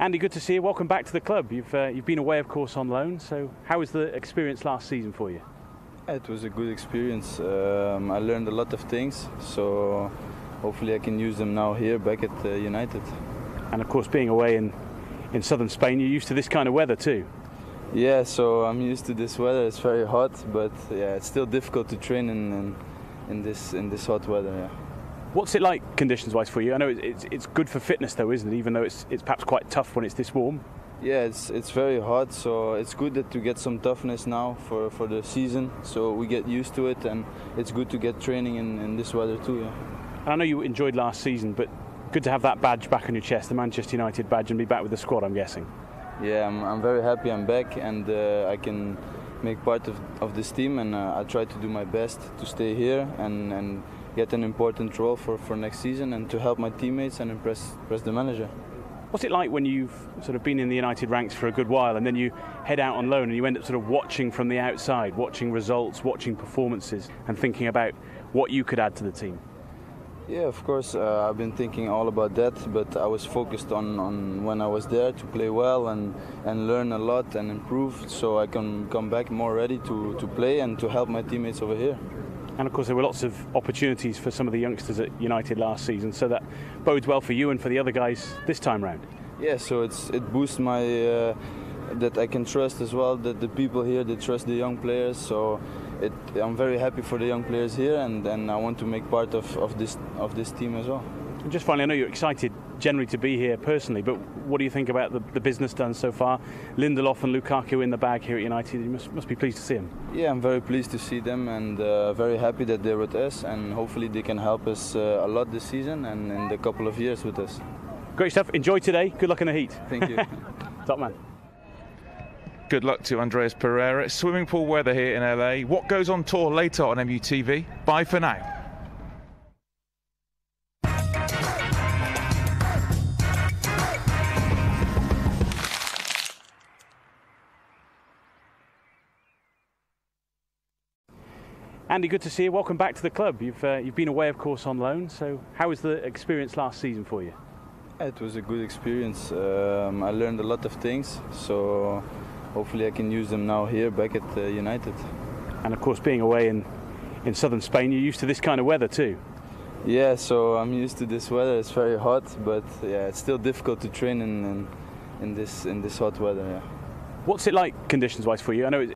Andy, good to see you. Welcome back to the club. You've uh, you've been away, of course, on loan. So, how was the experience last season for you? It was a good experience. Um, I learned a lot of things, so hopefully I can use them now here back at uh, United. And of course, being away in in southern Spain, you're used to this kind of weather too. Yeah, so I'm used to this weather. It's very hot, but yeah, it's still difficult to train in in, in this in this hot weather. Yeah. What's it like conditions-wise for you? I know it's it's good for fitness though, isn't it? Even though it's it's perhaps quite tough when it's this warm. Yeah, it's it's very hot, so it's good that to get some toughness now for, for the season. So we get used to it, and it's good to get training in, in this weather too. Yeah. And I know you enjoyed last season, but good to have that badge back on your chest, the Manchester United badge, and be back with the squad. I'm guessing. Yeah, I'm, I'm very happy I'm back, and uh, I can make part of, of this team, and uh, I try to do my best to stay here and, and get an important role for, for next season and to help my teammates and impress, impress the manager. What's it like when you've sort of been in the United ranks for a good while and then you head out on loan and you end up sort of watching from the outside, watching results, watching performances, and thinking about what you could add to the team? Yeah, of course, uh, I've been thinking all about that, but I was focused on, on when I was there to play well and, and learn a lot and improve so I can come back more ready to, to play and to help my teammates over here. And of course, there were lots of opportunities for some of the youngsters at United last season, so that bodes well for you and for the other guys this time round. Yeah, so it's it boosts my uh, that I can trust as well that the people here they trust the young players. So it, I'm very happy for the young players here, and, and I want to make part of, of this of this team as well. And just finally, I know you're excited generally to be here personally, but what do you think about the, the business done so far? Lindelof and Lukaku in the bag here at United. You must, must be pleased to see them. Yeah, I'm very pleased to see them and uh, very happy that they're with us, and hopefully they can help us uh, a lot this season and in the couple of years with us. Great stuff. Enjoy today. Good luck in the heat. Thank you. Top man. Good luck to Andreas Pereira. It's swimming pool weather here in LA. What goes on tour later on MUTV? Bye for now. Andy, good to see you. Welcome back to the club. You've uh, you've been away, of course, on loan. So, how was the experience last season for you? It was a good experience. Um, I learned a lot of things, so hopefully I can use them now here back at uh, United. And of course, being away in in southern Spain, you're used to this kind of weather too. Yeah, so I'm used to this weather. It's very hot, but yeah, it's still difficult to train in in, in this in this hot weather. Yeah. What's it like conditions-wise for you? I know